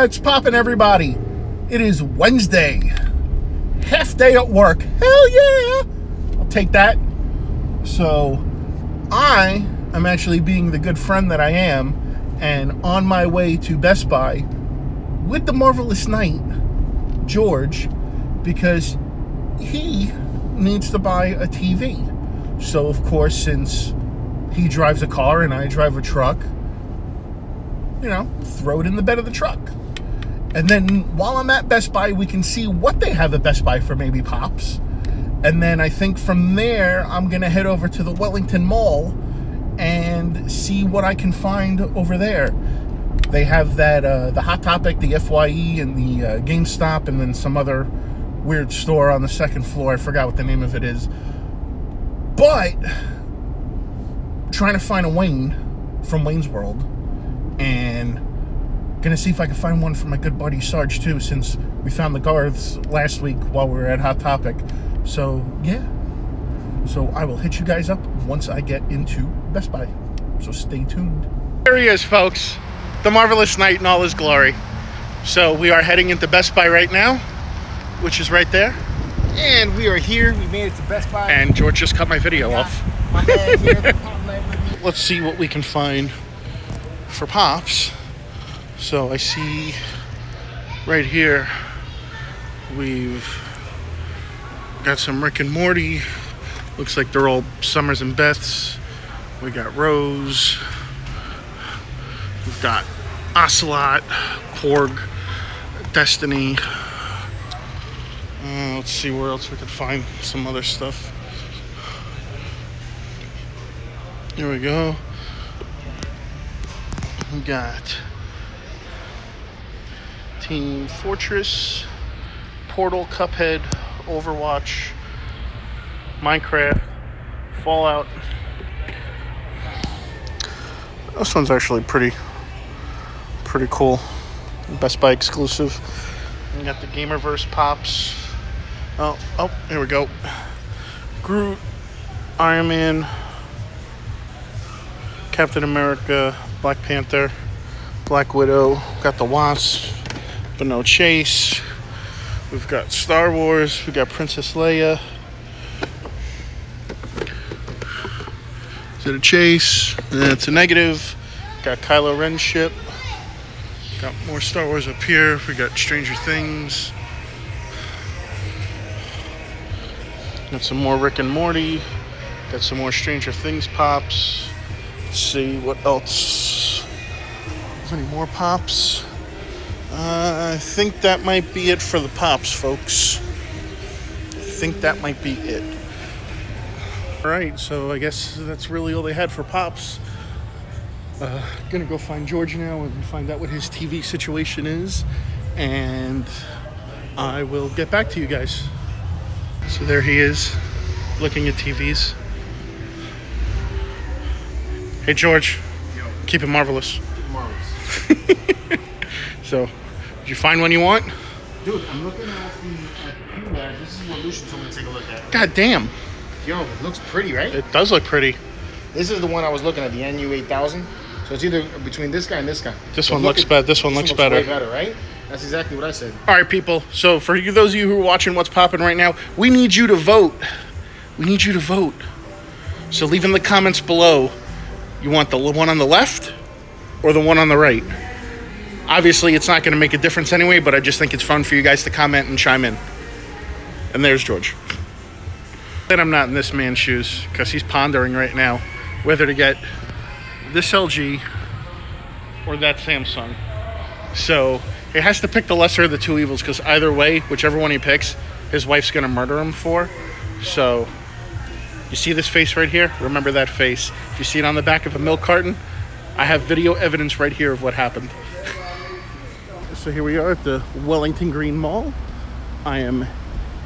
What's poppin', everybody? It is Wednesday. Half day at work. Hell yeah! I'll take that. So, I am actually being the good friend that I am and on my way to Best Buy with the Marvelous Knight, George, because he needs to buy a TV. So, of course, since he drives a car and I drive a truck, you know, throw it in the bed of the truck. And then while I'm at Best Buy, we can see what they have at Best Buy for maybe Pops. And then I think from there, I'm going to head over to the Wellington Mall and see what I can find over there. They have that, uh, the Hot Topic, the FYE, and the uh, GameStop, and then some other weird store on the second floor. I forgot what the name of it is. But trying to find a Wayne from Wayne's World and gonna see if I can find one for my good buddy Sarge too since we found the Garths last week while we were at Hot Topic. So yeah. So I will hit you guys up once I get into Best Buy. So stay tuned. There he is, folks. The Marvelous Knight in all his glory. So we are heading into Best Buy right now, which is right there. And we are here. We made it to Best Buy. And George just cut my video Yeah, off. My man here, the pop man with me. let's see what we can find for pops. So I see right here we've got some Rick and Morty. Looks like they're all Summers and Beth's. We got Rose. We've got Ocelot, Porg, Destiny. Uh, let's see where else we could find some other stuff. Here we go. We got Team Fortress, Portal, Cuphead, Overwatch, Minecraft, Fallout. This one's actually pretty, pretty cool. Best Buy exclusive. Got the Gamerverse pops. Oh, oh, here we go. Groot, Iron Man, Captain America, Black Panther, Black Widow, got the Wasp, no Chase. We've got Star Wars, We've got Princess Leia. Is it a chase? It's a negative. Got Kylo Ren ship. Got more Star Wars up here. We got Stranger Things. Got some more Rick and Morty. Got some more Stranger Things pops. Let's see what else. Any more pops? Uh, I think that might be it for the pops, folks. I think that might be it. All right, so I guess that's really all they had for pops. Uh, gonna go find George now and find out what his TV situation is, and I will get back to you guys. So there he is, looking at TVs. Hey George, keep it marvelous. Marvelous. So, did you find one you want? Dude, I'm looking at the at. This is what Lucian told me to take a look at. God damn, Yo, it looks pretty, right? it does look pretty. This is the one I was looking at, the NU 8000. So it's either between this guy and this guy. This But one look looks better. This one looks better. way better, right? That's exactly what I said. All right, people. So for you, those of you who are watching what's popping right now, we need you to vote. We need you to vote. So leave in the comments below. You want the one on the left or the one on the right? Obviously, it's not going to make a difference anyway, but I just think it's fun for you guys to comment and chime in. And there's George. And I'm not in this man's shoes because he's pondering right now whether to get this LG or that Samsung. So he has to pick the lesser of the two evils because either way, whichever one he picks, his wife's gonna murder him for. So you see this face right here? Remember that face. If you see it on the back of a milk carton, I have video evidence right here of what happened. So here we are at the Wellington Green Mall. I am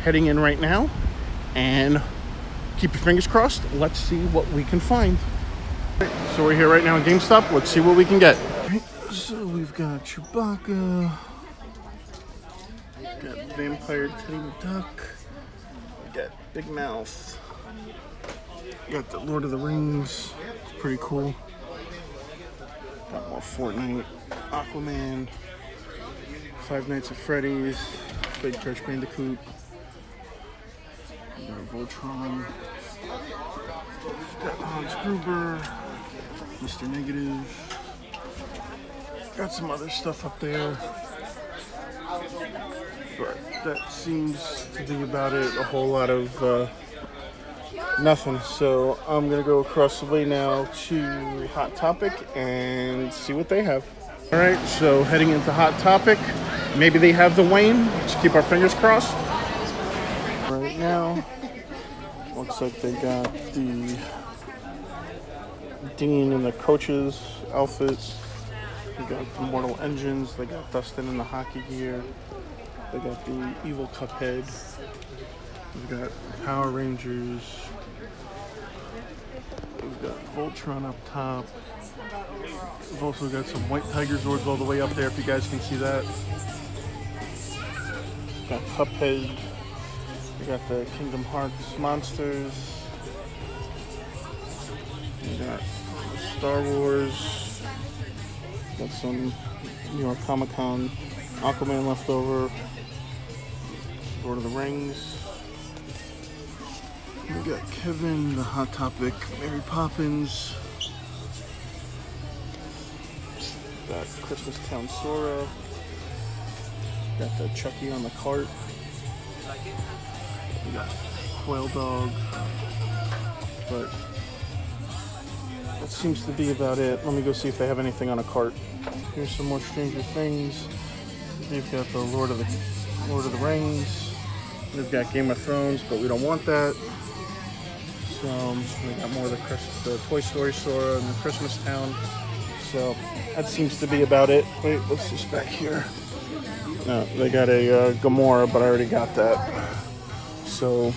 heading in right now and keep your fingers crossed. Let's see what we can find. So we're here right now at GameStop. Let's see what we can get. So we've got Chewbacca, got Vampire Teddy Duck, we got Big Mouth, got the Lord of the Rings. It's pretty cool. Got more Fortnite, Aquaman, Five Nights at Freddy's, Big Crash Bandicoot, Voltron, got Hans Gruber, Mr. Negative, got some other stuff up there. But that seems to be about it. A whole lot of uh, nothing. So I'm gonna go across the way now to Hot Topic and see what they have. All right, so heading into Hot Topic. Maybe they have the Wayne. Let's keep our fingers crossed. Right now, looks like they got the Dean and the coach's outfits. They got the Mortal Engines. They got Dustin in the hockey gear. They got the Evil Cuphead. We've got Power Rangers. We've got Voltron up top. We've also got some White Tiger Zords all the way up there, if you guys can see that. Got Cuphead. We got the Kingdom Hearts monsters. We got Star Wars. Got some New York Comic Con. Aquaman left over. Lord of the Rings. We got Kevin, the Hot Topic, Mary Poppins. Got Christmas Town Sora. Got the Chucky on the cart. We got Quail Dog. But that seems to be about it. Let me go see if they have anything on a cart. Here's some more Stranger Things. They've got the Lord of the Lord of the Rings. We've got Game of Thrones, but we don't want that. So we got more of the, the Toy Story store and the Christmas Town. So that seems to be about it. Wait, what's this back here? No, they got a uh, Gamora, but I already got that. So,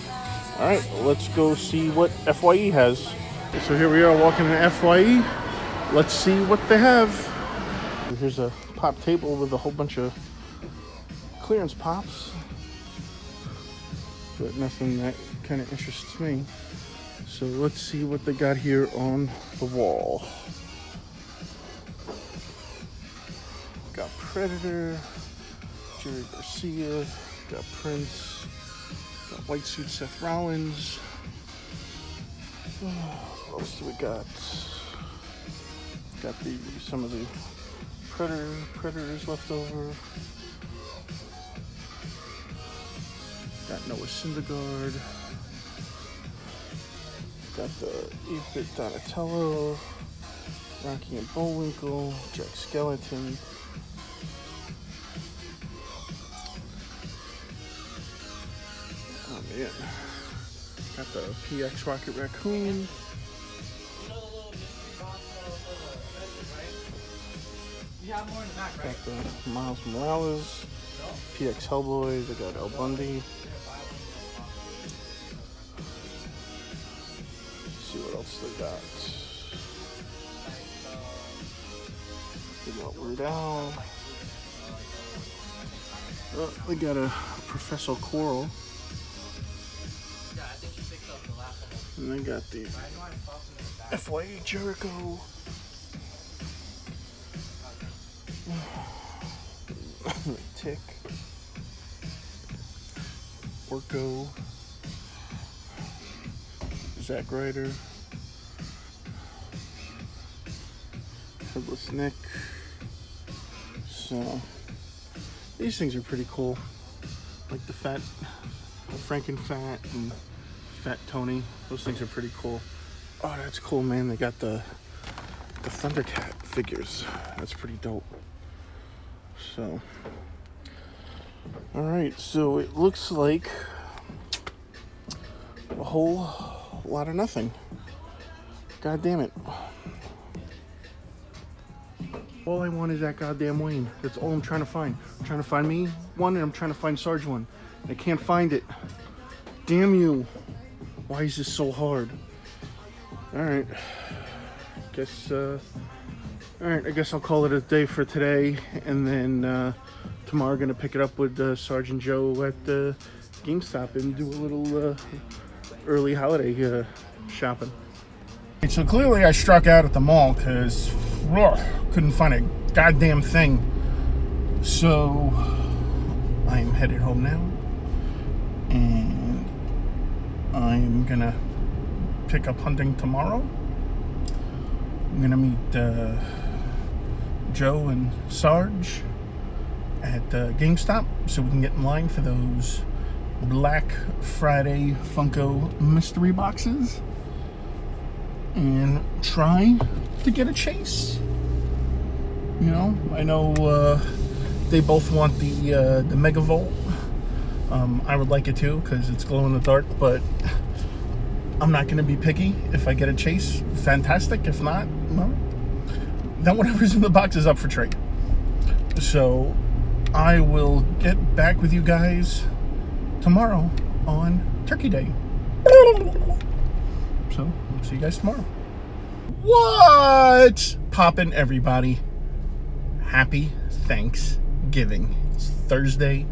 all right, let's go see what FYE has. So here we are walking in FYE. Let's see what they have. Here's a pop table with a whole bunch of clearance pops, but nothing that kind of interests me. So let's see what they got here on the wall. Predator, Jerry Garcia, got Prince, got White Suit Seth Rollins. What else do we got? Got the some of the Predator Predators left over. Got Noah Syndergaard. Got the 8-bit Donatello, Rocky and Bullwinkle, Jack Skeleton. PX Rocket Raccoon. Got the Miles Morales, PX Hellboy, they got Al Bundy. see what else they got. They got Weird Al. Oh, they got a Professor Coral. And they got the FYE Jericho. Tick. Orko. Zack Ryder. Headless Nick. So, these things are pretty cool. Like the fat, Franken Fat and Fat Tony. Those things are pretty cool. Oh, that's cool, man. They got the the Thundercat figures. That's pretty dope. So, all right. So it looks like a whole lot of nothing. God damn it. All I want is that goddamn Wayne. That's all I'm trying to find. I'm trying to find me one and I'm trying to find Sarge one. I can't find it. Damn you. Why is this so hard? Alright. I Guess, uh, alright, I guess I'll call it a day for today. And then, uh, tomorrow gonna pick it up with uh, Sergeant Joe at the GameStop and do a little, uh, early holiday uh, shopping. So clearly I struck out at the mall because couldn't find a goddamn thing. So I'm headed home now, and I'm gonna pick up hunting tomorrow. I'm gonna meet uh, Joe and Sarge at uh, GameStop so we can get in line for those Black Friday Funko mystery boxes and try to get a chase. You know, I know uh, they both want the uh, the Megavolt. Um, I would like it too because it's glow in the dark, but I'm not going to be picky. If I get a chase, fantastic. If not, well, then whatever's in the box is up for trade. So I will get back with you guys tomorrow on Turkey Day. So, see you guys tomorrow. What? Poppin' everybody. Happy Thanksgiving. It's Thursday,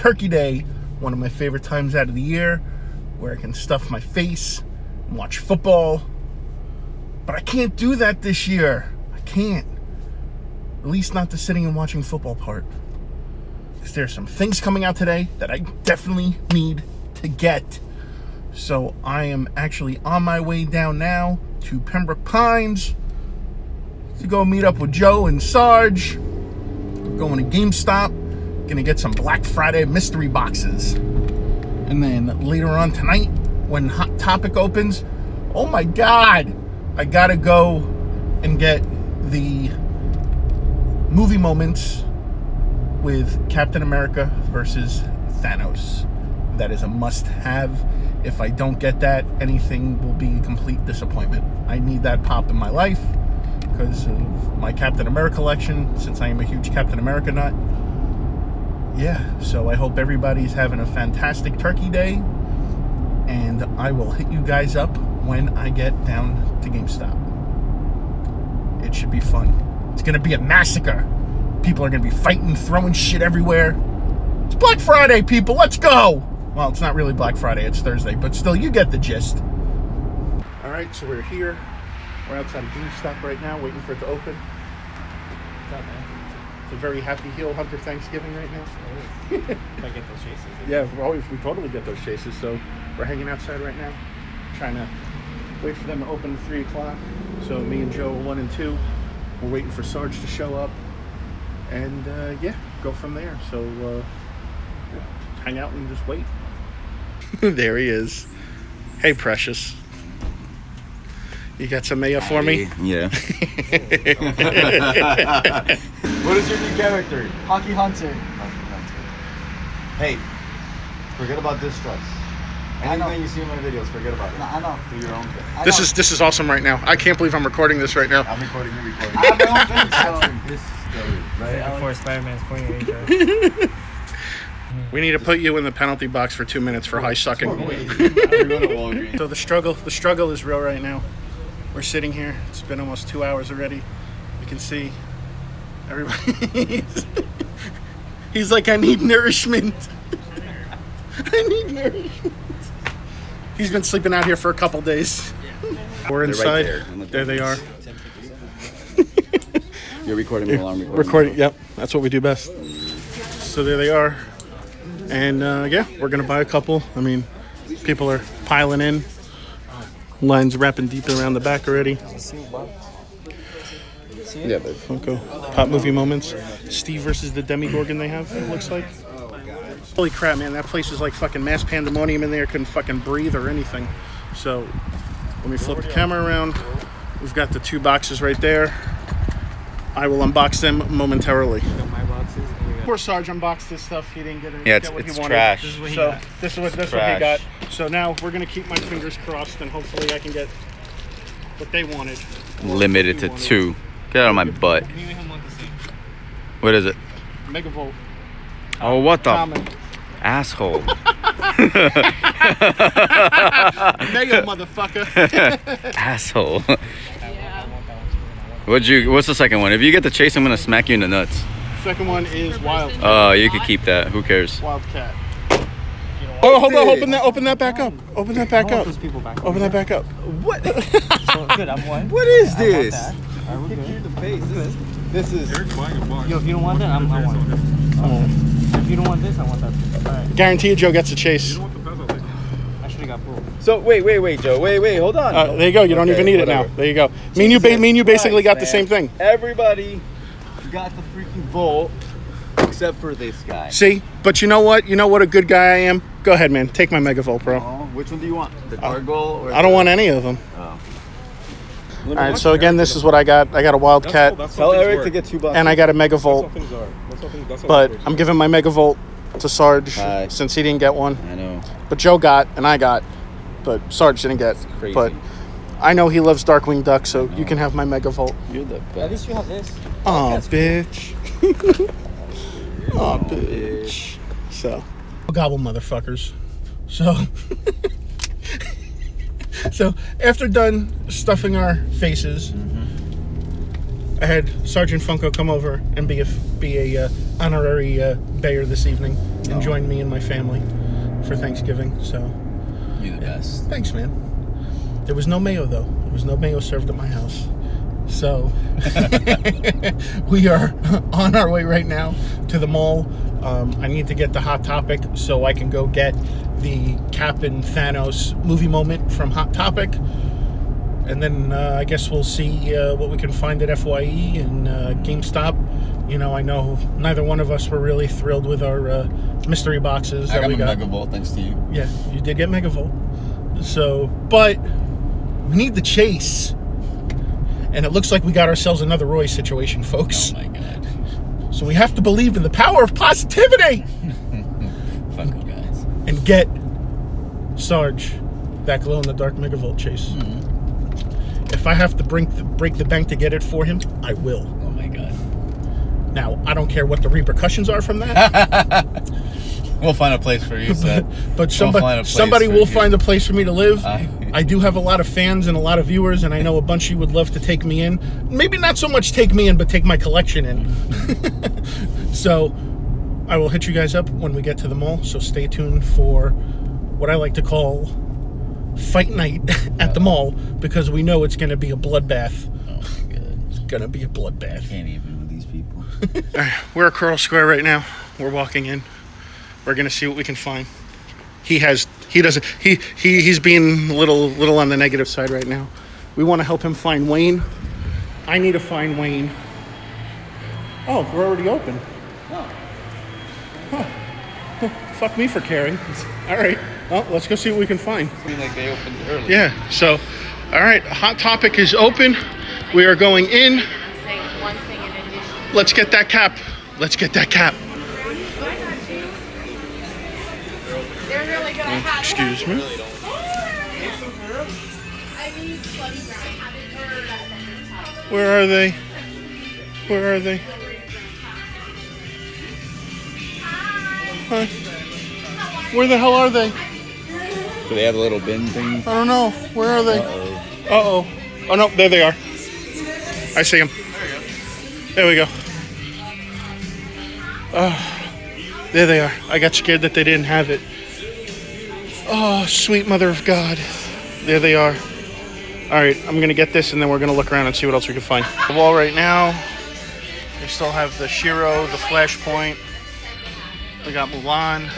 Turkey Day, one of my favorite times out of the year where I can stuff my face and watch football. But I can't do that this year. I can't. At least not the sitting and watching football part. Because there's some things coming out today that I definitely need to get. So I am actually on my way down now to Pembroke Pines to go meet up with Joe and Sarge. We're going to GameStop. Gonna get some Black Friday mystery boxes. And then later on tonight, when Hot Topic opens, oh my god, I gotta go and get the movie moments with Captain America versus Thanos. That is a must have. If I don't get that, anything will be a complete disappointment. I need that pop in my life because of my Captain America collection, since I am a huge Captain America nut. Yeah, so I hope everybody's having a fantastic turkey day, and I will hit you guys up when I get down to GameStop. It should be fun. It's gonna be a massacre. People are gonna be fighting, throwing shit everywhere. It's Black Friday, people. Let's go. Well, it's not really Black Friday. It's Thursday, but still, you get the gist. All right, so we're here. We're outside of GameStop right now, waiting for it to open. It's a very happy heel hunter Thanksgiving right now. If I get those chases. Yeah, well, if we totally get those chases. So we're hanging outside right now, trying to wait for them to open at three o'clock. So me and Joe are one and two. We're waiting for Sarge to show up, and uh, yeah, go from there. So uh, hang out and just wait. there he is. Hey, precious. You got some mayo for me? Yeah. What is your new character? Hockey Hunter. Hey, forget about this stress. I know. Anything you see in my videos, forget about it. No, I know. Do your own thing. I This know. is this is awesome right now. I can't believe I'm recording this right now. I'm recording, you recording. I have my own thing, so this story, right? Before Spider-Man's pointing at We need to put you in the penalty box for two minutes for high sucking. Wait, we're going to Walgreens. So the struggle, the struggle is real right now. We're sitting here. It's been almost two hours already. You can see everybody. He's like, I need nourishment. I need nourishment. He's been sleeping out here for a couple days. We're They're right inside. there. There they are. You're recording while I'm recording. Recording. Yep, that's what we do best. So there they are, and uh, yeah, we're gonna buy a couple. I mean, people are piling in. Lines wrapping deep around the back already. Yeah, but Funko Pop movie moments. Steve versus the Demogorgon they have. It looks like. Holy crap, man! That place is like fucking mass pandemonium in there. Couldn't fucking breathe or anything. So let me flip the camera around. We've got the two boxes right there. I will unbox them momentarily. my boxes. And we got Poor Sarge unboxed this stuff. He didn't get it. Yeah, it's- get what it's he wanted. trash. This is what he So got. this is what this what he got. So now we're gonna keep my fingers crossed and hopefully I can get what they wanted. limited to two. Get out of my butt. Me and him want the same. What is it? Megavolt. Oh, what the Common. asshole? Mega motherfucker. asshole. What'd you? What's the second one? If you get the chase, I'm gonna smack you in the nuts. Second one is Wild Oh, you could keep that. Who cares? Wildcat. Oh, hold on. Open that. Open that back up. Open that back up. Back. Open that back up. What? so good. I'm one. What is I want this? that. Alright, we're good. the face. This is This is. Yo, if you don't want that, I'm, I want it. If you don't want this, I want that. All right. Guarantee you, Joe gets a chase. I should have got both. So wait, wait, wait, Joe. Wait, wait. Hold on. Uh, there you go. You don't Okay, even need it now. There you go. Me and you, ba- me and you basically got the Christ, same thing. Everybody got the freaking Volt except for this guy. See, but you know what? You know what a good guy I am. Go ahead, man. Take my Megavolt, bro. Oh, which one do you want? The uh, Gargoyle or I don't the- want any of them. Oh. All right. So again, this is what I got. I got a Wildcat Tell Eric to get two bucks. and I got a Megavolt, but I'm giving my Megavolt to Sarge Aye. since he didn't get one. I know. But Joe got and I got, but Sarge didn't get. crazy. But I know he loves Darkwing Duck, so you can have my Megavolt. You're the best. At least you have this. Oh, bitch. oh, bitch. So, gobble, motherfuckers. So, so after done stuffing our faces, I had Sergeant Funko come over and be a be a uh, honorary uh, Bayer this evening and join me and my family for Thanksgiving. So, You're the best. thanks, man. There was no mayo though. There was no mayo served at my house. So we are on our way right now to the mall. Um, I need to get the Hot Topic so I can go get the Cap and Thanos movie moment from Hot Topic. And then uh, I guess we'll see uh, what we can find at FYE and uh, GameStop. You know, I know neither one of us were really thrilled with our uh, mystery boxes I got we got. Mega Volt thanks to you. Yeah, you did get Megavolt. So, but we need the chase. And it looks like we got ourselves another Roy situation, folks. Oh my god. So we have to believe in the power of positivity Fuck you guys. and get Sarge that glow in the dark Megavolt chase. Mm-hmm. If I have to break the, break the bank to get it for him, I will. Oh my god. Now, I don't care what the repercussions are from that, We'll find a place for you, Seth. but find a somebody place somebody will you. find a place for me to live. I- I do have a lot of fans and a lot of viewers, and I know a bunch of you would love to take me in. Maybe not so much take me in, but take my collection in. so I will hit you guys up when we get to the mall. So stay tuned for what I like to call fight night at the mall because we know it's going to be a bloodbath. Oh my god. It's going to be a bloodbath. Can't even with these people. We're at Coral Square right now. We're walking in. We're gonna see what we can find. He has he doesn't he he he's being a little little on the negative side right now. We want to help him find Wayne. I need to find Wayne. Oh, we're already open. Huh. Huh. Fuck me for caring. All right. Well, let's go see what we can find. I mean, like they opened early. Yeah. So, all right. Hot Topic is open. We are going in. say one thing in addition. Let's get that cap. Let's get that cap. They're really good. I had Excuse me. I need Slutty Brown. I haven't heard. Where are they? Where are they? Huh? Where the hell are they? Do they have a little bin thing? I don't know. Where are they? Uh oh. Oh no, there they are. I see them. There we go. Oh, there they are. I got scared that they didn't have it. Oh, sweet mother of God. There they are. All right, I'm gonna get this, and then we're gonna look around and see what else we can find. The wall right now. They still have the Shiro, the Flashpoint. They got Mulan.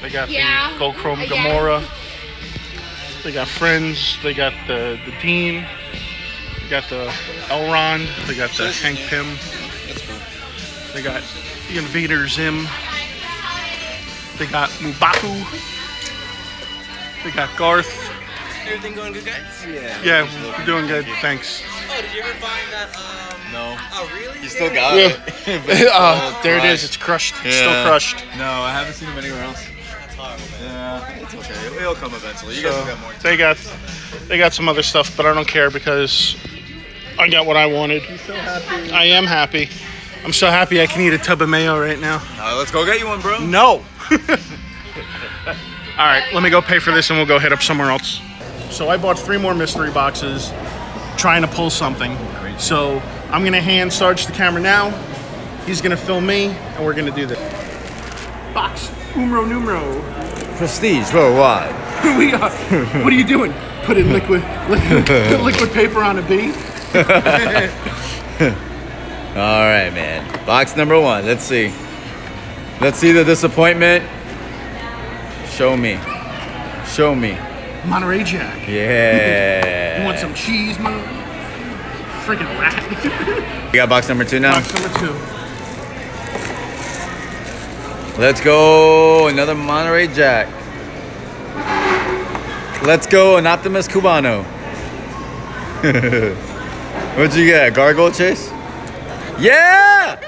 They got Yeah, the Gold Chrome I get it. Gamora. They got Friends. They got the the Dean. They got the Elrond. They got the Hank Pym. They got the Invader Zim. They got M'Baku. They got Garth. Everything going good, guys? Yeah. Yeah, we're doing good. Thanks. Oh, did you ever find that? Um. No. Oh, really? You still got Yeah. it. But it's uh, all there it is. crushed. It's crushed. It's still crushed. No, I haven't seen him anywhere else. That's horrible, man. Yeah, it's okay. It'll, it'll come eventually. You guys So, will get more. they got they got some other stuff, but I don't care because I got what I wanted. You so happy? I am happy. I'm so happy I can eat a tub of mayo right now. Uh, let's go get you one, bro. No. All right, let me go pay for this and we'll go head up somewhere else. So I bought three more mystery boxes trying to pull something. So I'm going to hand Sarge the camera now. He's going to film me and we're going to do this. Box. Umro numero. Prestige worldwide. we are. What are you doing? Put in liquid, liquid, liquid paper on a bee? All right, man. Box number one. Let's see. Let's see the disappointment. Show me. Show me. Monterey Jack. Yeah. You want some cheese, man? Freaking rat. You got box number two now. Box number two. Let's go. Another Monterey Jack. Let's go. An Optimus Cubano. What'd you get? Gargoyle Chase? Yeah!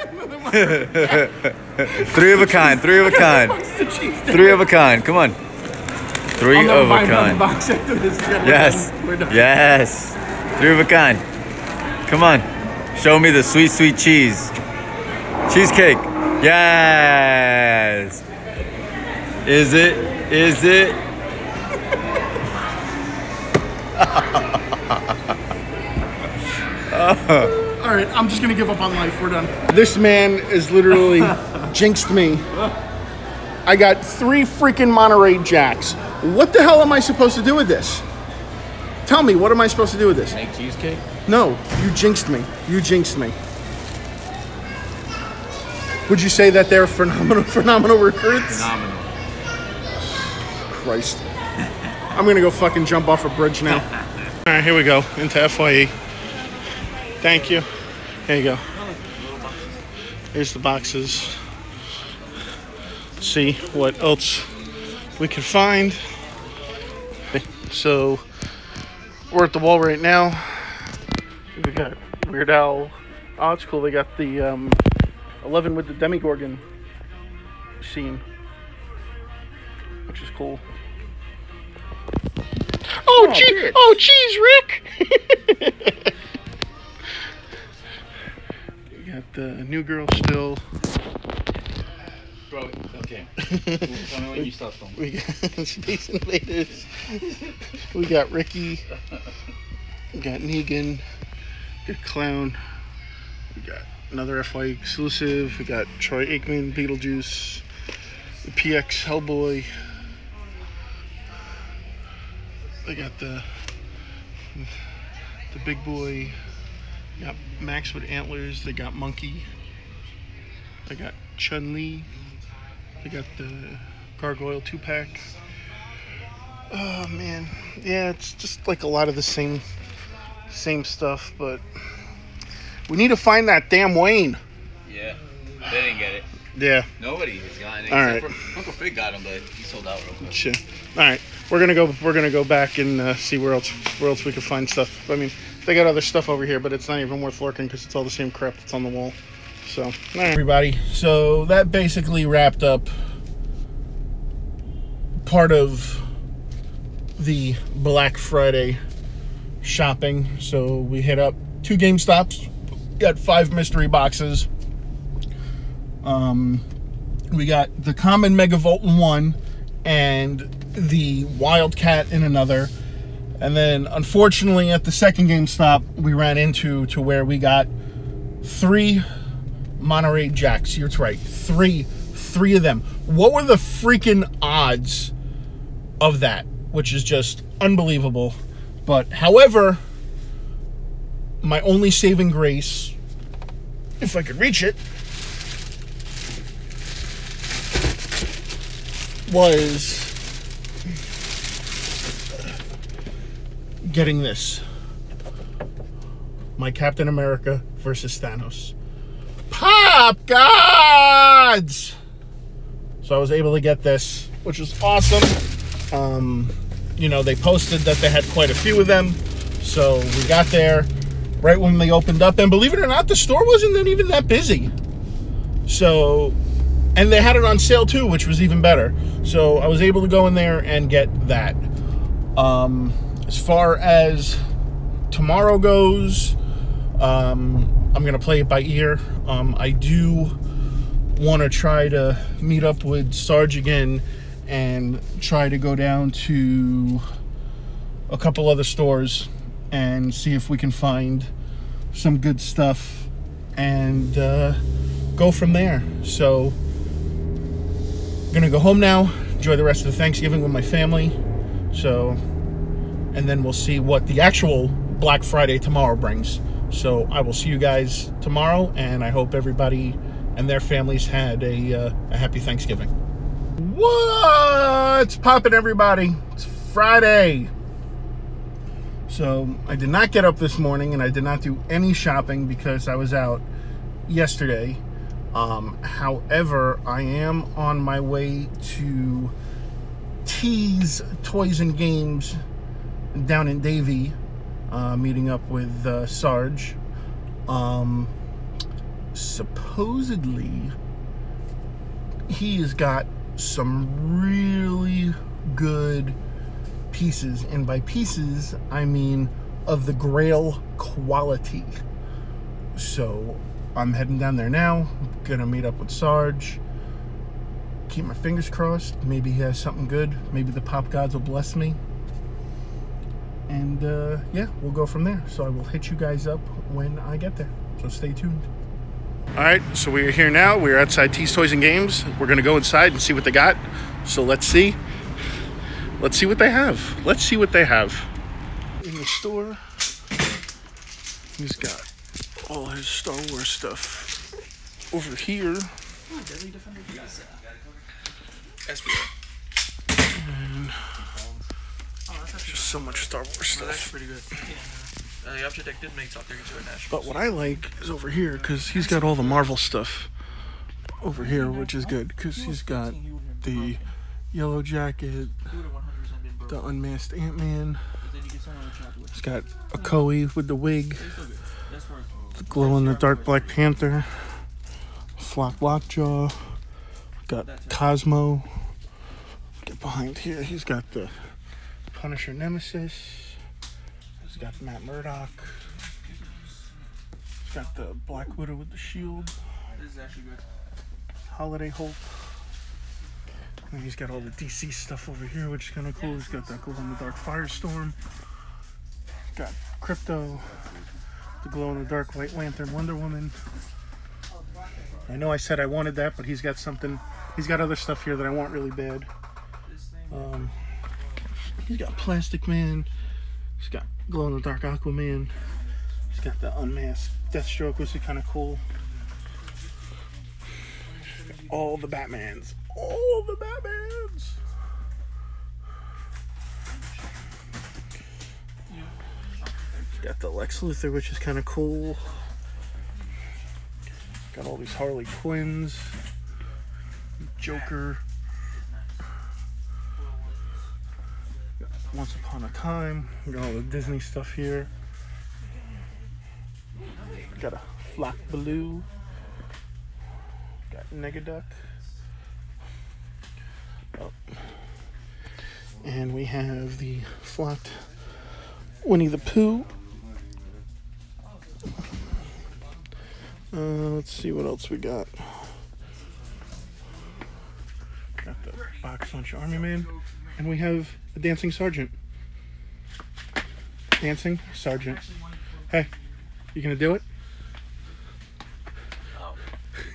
three of a kind. Three of a kind. Three of a kind. Come on. 3 I'll of a kind. box after this. Yes. done. We're done. Yes. Three of a kind. Come on. Show me the sweet, sweet cheese. Cheesecake. Yes. Is it? Is it? All right, I'm just gonna give up on life. We're done. This man is literally jinxed me. I got three freaking Monterey Jacks. What the hell am I supposed to do with this? Tell me, what am I supposed to do with this? Make cheesecake? No, you jinxed me. You jinxed me. Would you say that they're phenomenal, phenomenal recruits? Phenomenal. Christ. I'm gonna go fucking jump off a bridge now. All right, here we go into FYE. Thank you. Here you go. Here's the boxes. See what else we can find. So we're at the wall right now. We got Weird Al. Oh, it's cool. They got the um, 11 with the Demogorgon scene, which is cool. Oh, gee, oh, geez, Rick. you got the new girl still. Bro, okay. Tell me when you stop filming. We got Space Invaders. we got Ricky. We got Negan. Good clown. We got another FY exclusive. We got Troy Aikman, Beetlejuice, the PX Hellboy. They got the the big boy. They got Max with antlers. They got Monkey. They got Chun Li. They got the Gargoyle two pack. Oh man, yeah, it's just like a lot of the same, same stuff. But we need to find that damn Wayne. Yeah. They didn't get it. Yeah, Nobody has gotten it. All except right. for Uncle Fig got him, but he sold out real quick. shit. All right, we're gonna go. We're gonna go back and uh, see where else, where else we can find stuff. I mean, they got other stuff over here, but it's not even worth looking because it's all the same crap that's on the wall. So, right, everybody. So that basically wrapped up part of the Black Friday shopping. So we hit up two Game Stops, got five mystery boxes. Um, we got the common Megavolt in one and the Wildcat in another. And then unfortunately at the second Game Stop, we ran into to where we got three Monterey Jacks. You're right. Three. Three of them. What were the freaking odds of that? Which is just unbelievable. But however, my only saving grace, if I could reach it, was getting this. My Captain America versus Thanos. Gods! So I was able to get this, which was awesome. Um, you know, they posted that they had quite a few of them. So we got there right when they opened up. And believe it or not, the store wasn't even that busy. So, and they had it on sale too, which was even better. So I was able to go in there and get that. Um, as far as tomorrow goes, um, I'm going to play it by ear. Um, I do want to try to meet up with Sarge again and try to go down to a couple other stores and see if we can find some good stuff and uh, go from there. So, gonna go home now, enjoy the rest of the Thanksgiving with my family. So, and then we'll see what the actual Black Friday tomorrow brings. So I will see you guys tomorrow, and I hope everybody and their families had a, uh, a happy Thanksgiving. What's poppin', everybody? It's Friday. So I did not get up this morning, and I did not do any shopping because I was out yesterday. Um, however, I am on my way to T'z Toys and Games down in Davie, uh, meeting up with uh, Sarge. Um, supposedly, he has got some really good pieces, and by pieces, I mean of the Grail quality. So I'm heading down there now. Gonna meet up with Sarge. Keep my fingers crossed. Maybe he has something good. Maybe the pop gods will bless me. And uh, yeah, we'll go from there. So I will hit you guys up when I get there. So stay tuned. All right, so we are here now. We're outside T'z Toys and Games. We're gonna go inside and see what they got. So let's see. Let's see what they have. Let's see what they have. In the store, he's got all his Star Wars stuff over here. And just so much Star Wars stuff. That's pretty good. Uh, the Object Deck did make top 32 at National. But what I like is over here because he's got all the Marvel stuff over here, which is good because he's got the Yellow Jacket, the Unmasked Ant Man. He's got a Koei with the wig, the glow in the dark Black Panther, Flock Lockjaw, got Cosmo. Get behind here. He's got the Punisher Nemesis. He's got Matt Murdock. He's got the Black Widow with the shield. This is actually good. Holiday Hope. And he's got all the DC stuff over here, which is kind of cool. He's got that glow in the dark Firestorm. Got Crypto, the glow in the dark White Lantern Wonder Woman. I know I said I wanted that, but he's got something. He's got other stuff here that I want really bad. Um, he's got Plastic Man. He's got glow in the dark Aquaman. He's got the unmasked Deathstroke, which is kind of cool all the Batmans. All the Batmans. Got the Lex Luthor, which is kind of cool. Got all these Harley Quinns. Joker. Once Upon a Time. We got all the Disney stuff here. Got a Flock Blue. Got Negaduck. Oh. And we have the flocked Winnie the Pooh. Uh, let's see what else we got. Got the box lunch army man. And we have a dancing sergeant. Dancing sergeant. Hey, you gonna do it?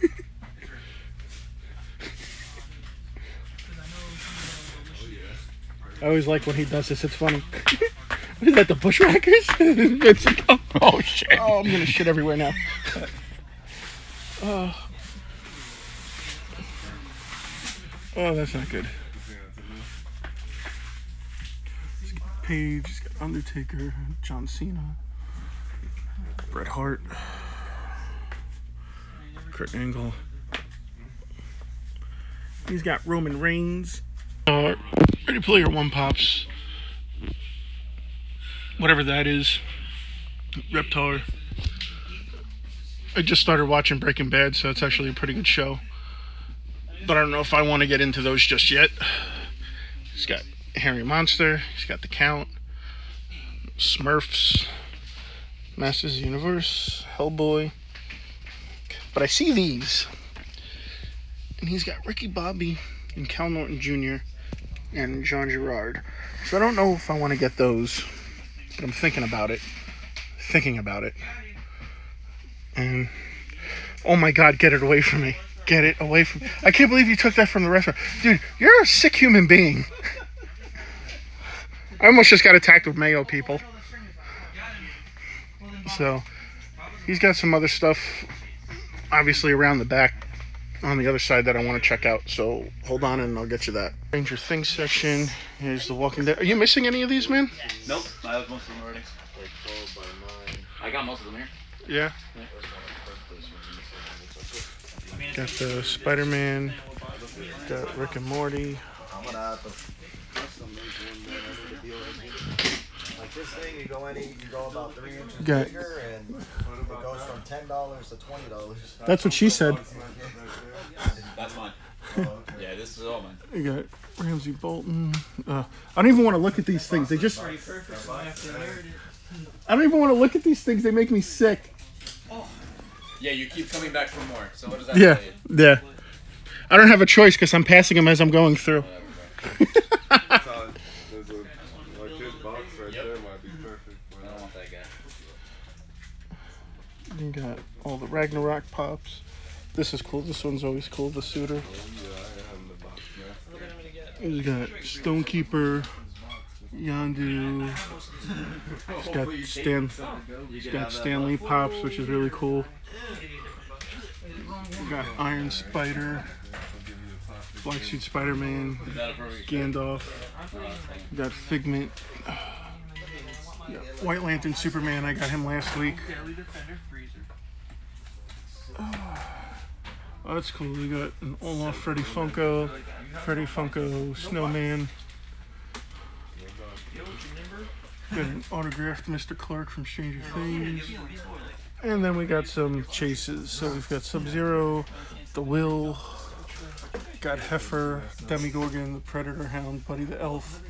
I always like when he does this. It's funny. what is that? The Bushwhackers? Oh, oh shit! Oh, I'm gonna shit everywhere now. oh. Oh, that's not good. Got he's got Undertaker, John Cena, Bret Hart, Kurt Angle. He's got Roman Reigns. Uh, Ready Player One pops. Whatever that is. Reptar. I just started watching Breaking Bad, so it's actually a pretty good show. But I don't know if I want to get into those just yet. He's got Harry Monster. He's got The Count. Smurfs. Masters of the Universe. Hellboy. But I see these. And he's got Ricky Bobby and Cal Naughton Jr. and Jean Girard. So I don't know if I want to get those. But I'm thinking about it. Thinking about it. And oh my god, get it away from me. Get it away from me! I can't believe you took that from the restaurant. Dude, you're a sick human being. I almost just got attacked with mayo people. So he's got some other stuff, obviously around the back, on the other side that I want to check out. So hold on, and I'll get you that. Stranger Things section. Here's the Walking Dead. Are you missing any of these, man? Nope, I have most of them already. I got most of them here. Yeah. Got the Spider Man. Got Rick and Morty. I'm gonna have to. Like this thing, you go any, you go about three inches Got- bigger, and it goes from ten dollars to twenty dollars. That's what she said. That's mine. Yeah, this is all mine. You got Ramsay Bolton. Uh, I don't even want to look at these things. They just. I don't even want to look at these things. They make me sick. Yeah, you keep coming back for more. So what does that Yeah, tell you? yeah. I don't have a choice because I'm passing them as I'm going through. There's a like his box right there might be perfect. I don't want that guy. You got all the Ragnarok pops. This is cool. This one's always cool. The suitor. He's got Stonekeeper, Yondu. He's got Stan. He's got Stan Lee pops, which is really cool. We got Iron Spider, Black Suit Spider Man, Gandalf. We got Figment. White Lantern Superman. I got him last week. Oh, that's cool. We got an Olaf Freddy Funko, Freddy Funko Snowman. Got an autographed Mr. Clark from Stranger Things. And then we got some chases. So we've got Sub Zero, The Will, got Heifer, Demogorgon, the Predator Hound, Buddy the Elf.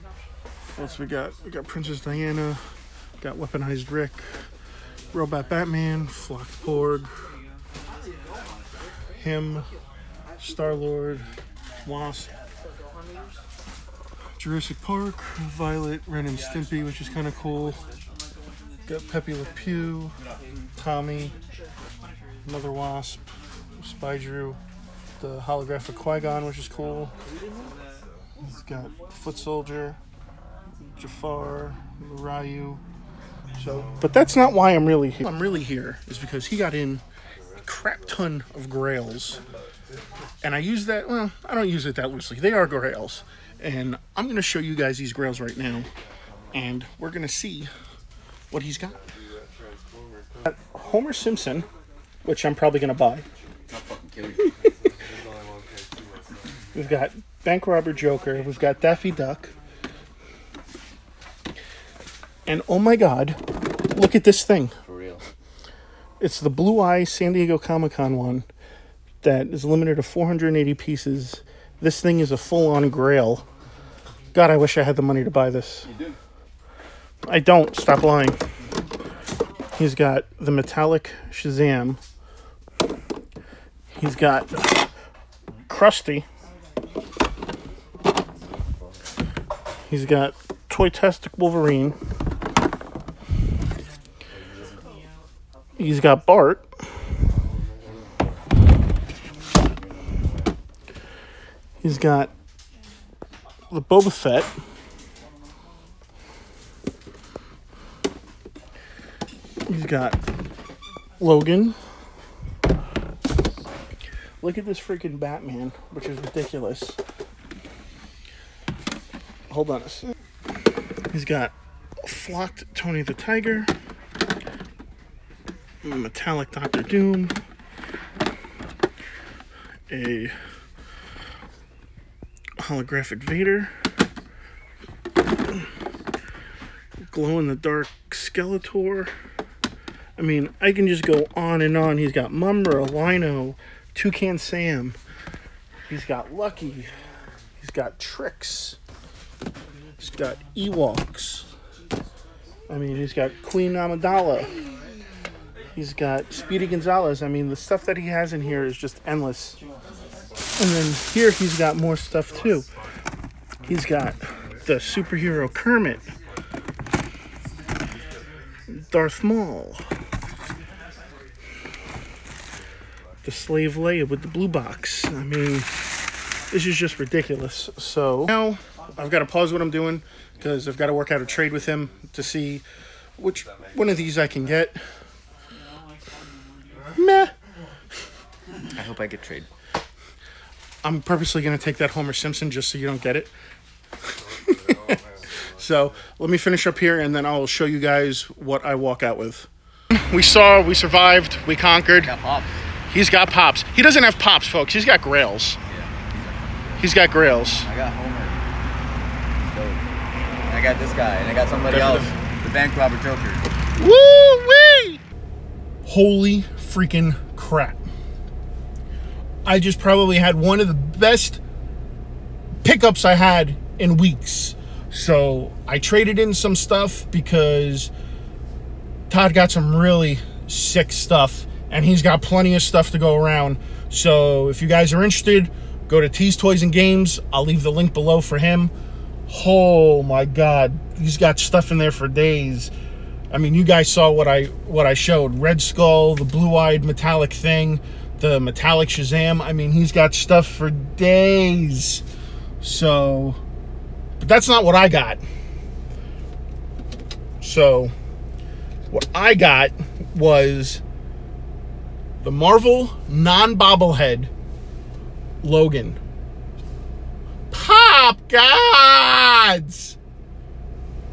What else we got? We got Princess Diana, got Weaponized Rick, Robot Batman, Flocked Porg, him, Star Lord, Wasp, Jurassic Park, Violet, Ren and Stimpy, which is kind of cool. Got Pepe Le Pew, Tommy, Mother Wasp, Spy Drew, the holographic Qui Gon, which is cool. He's got Foot Soldier, Jafar, Ryu. So, but that's not why I'm really here. I'm really here is because he got in crap ton of grails. And I use that, well, I don't use it that loosely. They are grails. And I'm going to show you guys these grails right now. And we're going to see what he's got. Got Homer Simpson, which I'm probably going to buy. We've got Bank Robber Joker. We've got Daffy Duck. And oh my god, look at this thing. It's the Blue Eye San Diego Comic Con one that is limited to 480 pieces. This thing is a full on grail. God, I wish I had the money to buy this. You do. I don't. Stop lying. He's got the metallic Shazam. He's got Krusty. He's got Toytastic Wolverine. He's got Bart. He's got the Boba Fett. He's got Logan. Look at this freaking Batman, which is ridiculous. Hold on a sec. He's got flocked Tony the Tiger, metallic Doctor Doom, a holographic Vader, glow in the dark Skeletor. I mean, I can just go on and on. He's got Mumm-Ra, Lion-O, Toucan Sam. He's got Lucky. He's got Tricks. He's got Ewoks. I mean, he's got Queen Amidala. He's got Speedy Gonzales. I mean, the stuff that he has in here is just endless. And then here he's got more stuff too. He's got the superhero Kermit, Darth Maul, the slave Leia with the blue box. I mean, this is just ridiculous. So now I've got to pause what I'm doing because I've got to work out a trade with him to see which one of these I can get. Meh. I hope I get trade. I'm purposely going to take that Homer Simpson just so you don't get it. so let me finish up here and then I'll show you guys what I walk out with. We saw, we survived, we conquered. Got pops. He's got pops. He doesn't have pops, folks. He's got grails. He's got grails. I got Homer. Dope. And I got this guy, and I got somebody Good for else. The bank robber Joker. Woo wee! Holy freaking crap. I just probably had one of the best pickups I had in weeks. So I traded in some stuff because Todd got some really sick stuff and he's got plenty of stuff to go around. So if you guys are interested, go to T'z Toys and Games. I'll leave the link below for him. Oh my god, he's got stuff in there for days. I mean, you guys saw what I what I showed. Red Skull, the blue-eyed metallic thing, the metallic Shazam. I mean, he's got stuff for days. So, but that's not what I got. So, what I got was the Marvel non-bobblehead Logan. Pop gods!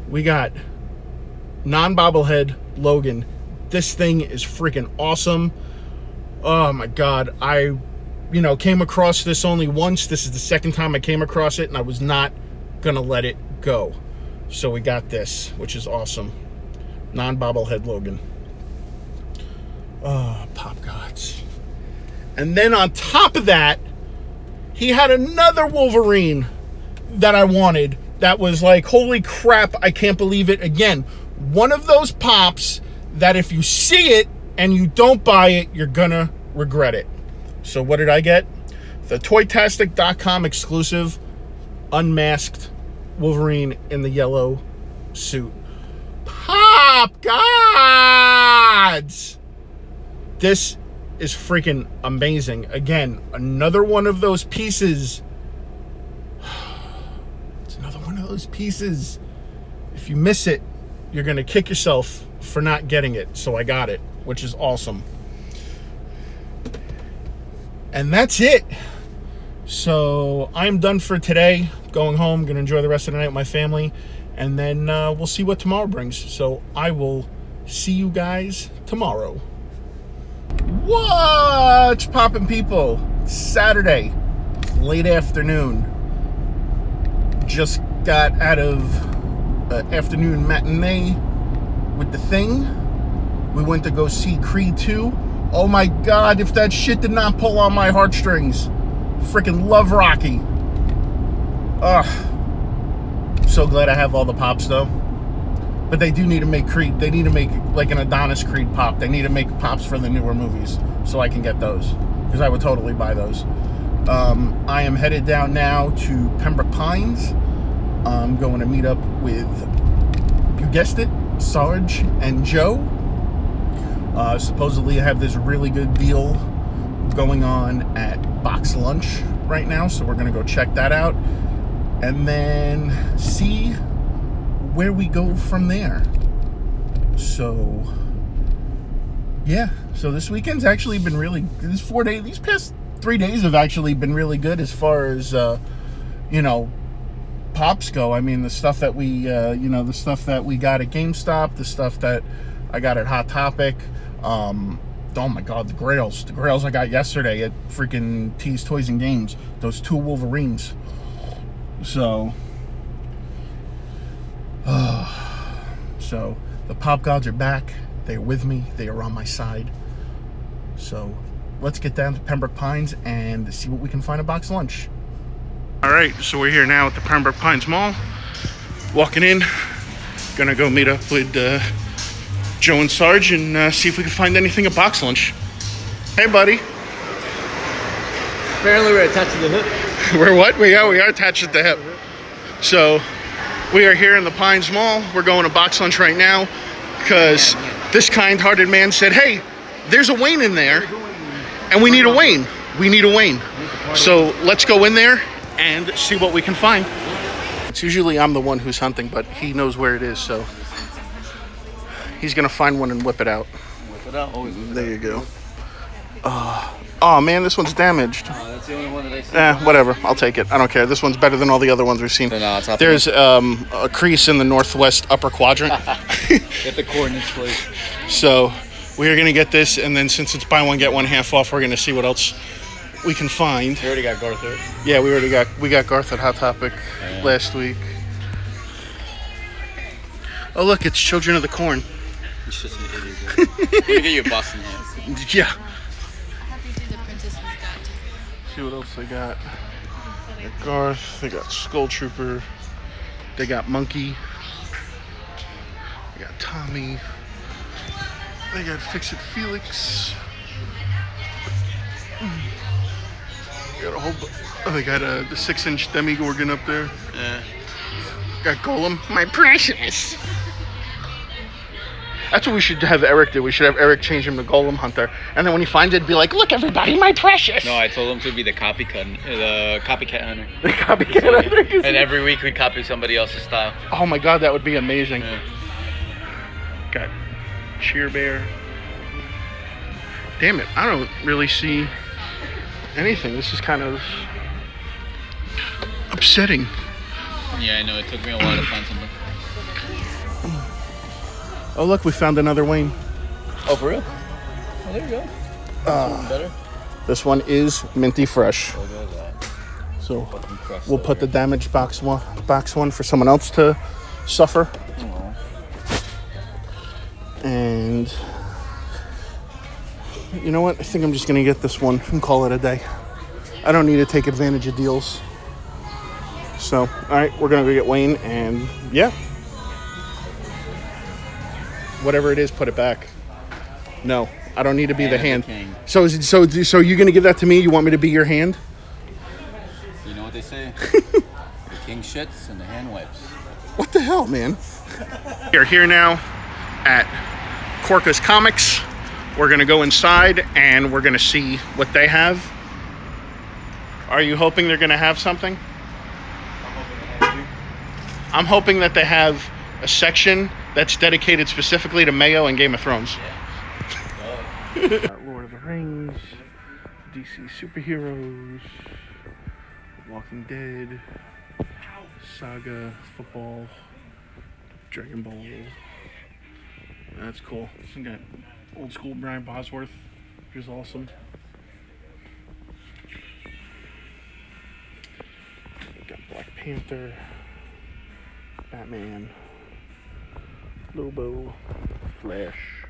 We got non-bobblehead Logan. This thing is freaking awesome. Oh my god, I you know, came across this only once. This is the second time I came across it and I was not gonna let it go. So we got this, which is awesome. Non-bobblehead Logan. Oh, pop gods. And then on top of that, he had another Wolverine that I wanted that was like, holy crap, I can't believe it. Again, one of those pops that if you see it and you don't buy it, you're gonna regret it. So what did I get? The Toytastic.com exclusive unmasked Wolverine in the yellow suit. Pop gods! This is freaking amazing. Again, another one of those pieces. It's another one of those pieces. If you miss it, you're going to kick yourself for not getting it. So I got it, which is awesome. And that's it. So I'm done for today. Going home, going to enjoy the rest of the night with my family. And then uh, we'll see what tomorrow brings. So I will see you guys tomorrow. What's poppin' people? Saturday, late afternoon. Just got out of uh, afternoon matinee with the thing. We went to go see Creed 2. Oh my god, if that shit did not pull on my heartstrings. Freaking love Rocky. Ugh. So glad I have all the pops though. But they do need to make Creed. They need to make like an Adonis Creed pop. They need to make pops for the newer movies so I can get those because I would totally buy those. Um, I am headed down now to Pembroke Pines. I'm going to meet up with, you guessed it, Sarge and Joe. Uh, supposedly, I have this really good deal going on at Box Lunch right now, so we're going to go check that out and then see where we go from there. So, yeah. So this weekend's actually been really. These four days, these past three days have actually been really good as far as uh, you know pops go. I mean, the stuff that we, uh, you know, the stuff that we got at GameStop, the stuff that I got at Hot Topic. Um, oh my God, the Grails, the Grails I got yesterday at freaking T'z Toys and Games. Those two Wolverines. So, so the pop gods are back. They're with me. They are on my side. So let's get down to Pembroke Pines and see what we can find at Box Lunch. All right, so we're here now at the Pembroke Pines Mall. Walking in, gonna go meet up with uh, Joe and Sarge and uh, see if we can find anything at Box Lunch. Hey, buddy. Apparently we're attached to the hip. We're what? We are. We are attached at the hip. So we are here in the Pines Mall. We're going to box lunch right now because this kind-hearted man said, "Hey, there's a Wayne in there, and we need a Wayne. We need a Wayne. So let's go in there and see what we can find." It's usually I'm the one who's hunting, but he knows where it is, so he's gonna find one and whip it out. Whip it out, always whip it There out. you go. Uh, oh man, this one's damaged. that's the only one that I see. Eh, whatever. I'll take it. I don't care. This one's better than all the other ones we've seen. No, no, it's not There's um, a crease in the northwest upper quadrant. Get the coordinates, please. so we are going to get this, and then since it's buy one, get one half off, we're going to see what else we can find. We already got Garth. Yeah, we already got we got Garth at Hot Topic last week. Oh look, it's Children of the Corn. He's just an idiot. Bro. Let me get you a Boston hands. Yeah. Happy to the princess's got. See what else they got. They got Garth. They got Skull Trooper. They got Monkey. They got Tommy. They got Fix It Felix. They got a whole. bu- Oh, they got uh, the six-inch Demogorgon up there. Yeah. Got Gollum. My precious. That's what we should have Eric do. We should have Eric change him to Gollum Hunter, and then when he finds it, be like, "Look, everybody, my precious." No, I told him to be the copycat, uh, the copycat hunter. The copycat hunter. And every week we copy somebody else's style. Oh my god, that would be amazing. Yeah. Got Cheer Bear. Damn it, I don't really see anything. This is kind of upsetting. Yeah, I know. It took me a while to find something. Oh look, we found another Wayne. Oh, for real? Oh, there you go. Uh, Better. this one is minty fresh. Look at that. So we'll put the damaged box one box one for someone else to suffer. And you know what? I think I'm just gonna get this one and call it a day. I don't need to take advantage of deals. So, all right, we're gonna go get Wayne, and yeah, whatever it is, put it back. No, I don't need to be Hand the of the hand. king. So, is it- so, so you're gonna give that to me? You want me to be your hand? You know what they say? the king shits and the hand wipes. What the hell, man? We're here now at Corcus Comics. We're gonna go inside and we're gonna see what they have. Are you hoping they're gonna have something? I'm hoping that they have a section that's dedicated specifically to Mayo and Game of Thrones. Got uh, Lord of the Rings, DC superheroes, Walking Dead, Saga, football, Dragon Ball. That's cool. We got old school Brian Bosworth, which is awesome. Got Black Panther, Batman, Lobo, Flash.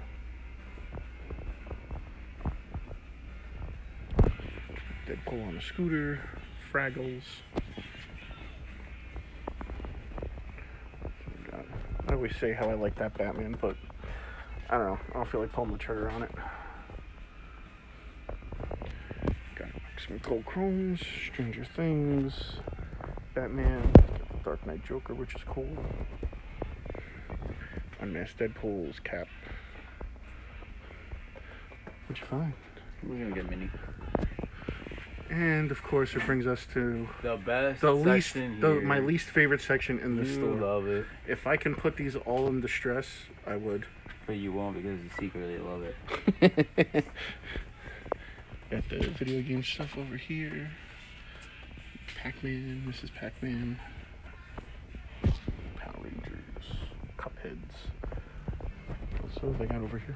Deadpool on a scooter, Fraggles. I always say how I like that Batman, but I don't know. I don't feel like pulling the trigger on it. Got some Gold Chromes, Stranger Things, Batman, Dark Knight Joker, which is cool. Unmasked Deadpool's Cap. What'd you find? We're gonna get mini. And of course, it brings us to The best. the least, section the, my least favorite section in the You store. love it, If I can put these all in distress, I would. but you won't because you secretly love it. Got the video game stuff over here. Pac-Man, Mrs. Pac-Man. Power Rangers, Cupheads. So they got over here.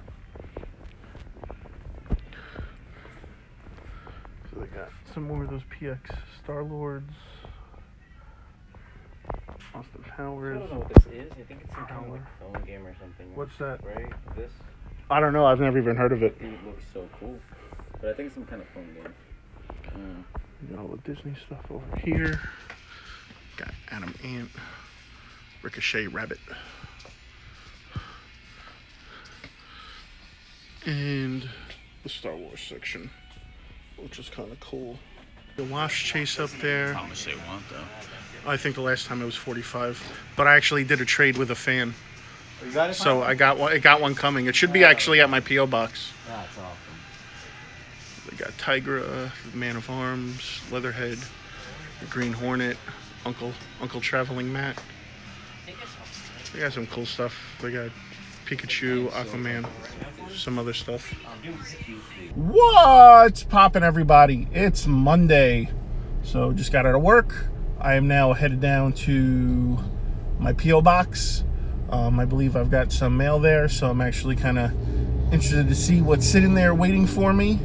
So they got some more of those PX Star Lords. Austin Powers. I don't know what this is. I think it's some kind of like phone game or something. What's that? Right? This I don't know. I've never even heard of it. it looks so cool. But I think it's some kind of phone game. Got all the Disney stuff over here. Got Adam Ant, Ricochet Rabbit, and the Star Wars section, which is kind of cool. The Wasp Chase up there. How much they want though? I think the last time it was 45, but I actually did a trade with a fan, oh, You got it? so I got one. I got one coming. It should be oh. actually at my PO box. That's awesome. They got Tigra, Man of Arms, Leatherhead, Green Hornet, Uncle Uncle Traveling Matt. They got some cool stuff. They got Pikachu, Aquaman. Some other stuff. What's popping, everybody? It's Monday. So just got out of work. I am now headed down to my P.O. box. Um, I believe I've got some mail there, so I'm actually kind of interested to see what's sitting there waiting for me.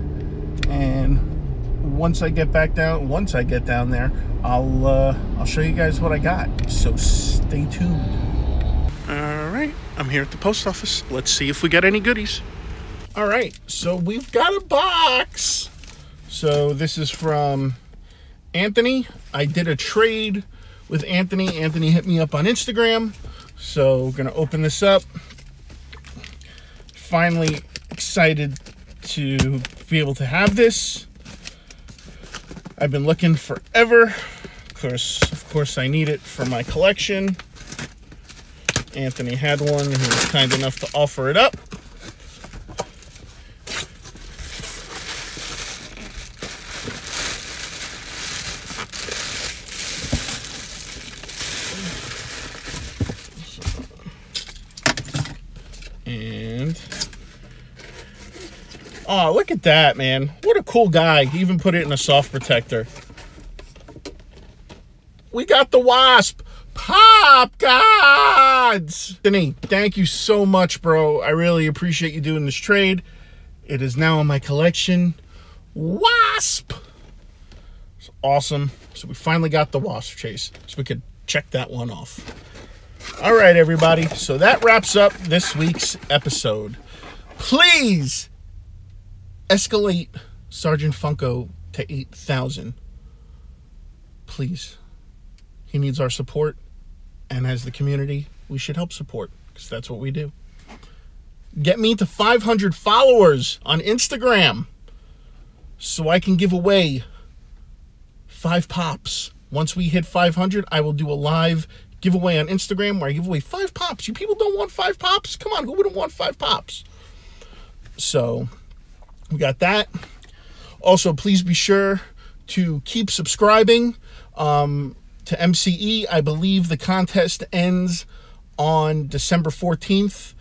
And once I get back down, once I get down there, I'll uh, I'll show you guys what I got. So stay tuned. I'm here at the post office. Let's see if we got any goodies. All right, so we've got a box. So this is from Anthony. I did a trade with Anthony. Anthony hit me up on Instagram. So gonna open this up. Finally excited to be able to have this. I've been looking forever. Of course, of course I need it for my collection. Anthony had one. He was kind enough to offer it up. And oh, look at that, man! What a cool guy. He even put it in a soft protector. We got the wasp. Pop gods! Denny, thank you so much, bro. I really appreciate you doing this trade. It is now in my collection. Wasp! It's awesome. So we finally got the wasp chase. So we could check that one off. All right, everybody. So that wraps up this week's episode. Please escalate Sergeant Funko to 8,000. Please. He needs our support. And as the community, we should help support because that's what we do. Get me to 500 followers on Instagram so I can give away five pops. Once we hit 500, I will do a live giveaway on Instagram where I give away five pops. You people don't want five pops? Come on, who wouldn't want five pops? So we got that. Also, please be sure to keep subscribing um, to MCE. I believe the contest ends on December 14th.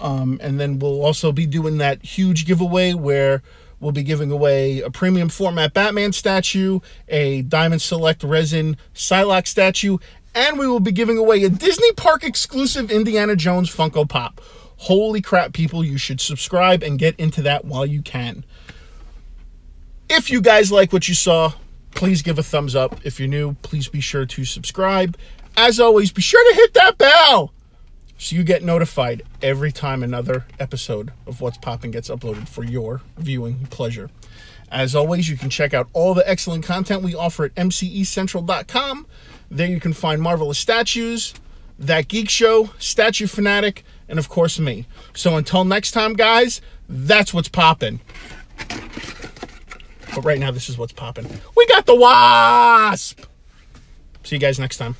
Um, and then we'll also be doing that huge giveaway where we'll be giving away a premium format Batman statue, a Diamond Select resin Psylocke statue, and we will be giving away a Disney Park exclusive Indiana Jones Funko Pop. Holy crap, people, you should subscribe and get into that while you can. If you guys like what you saw, please give a thumbs up. If you're new, please be sure to subscribe. As always, be sure to hit that bell so you get notified every time another episode of What's Poppin' gets uploaded for your viewing pleasure. As always, you can check out all the excellent content we offer at mcecentral.com. There you can find marvelous statues, that geek show, statue fanatic, and of course me. So until next time, guys, that's what's poppin'. But right now, this is what's popping. We got the wasp. See you guys next time.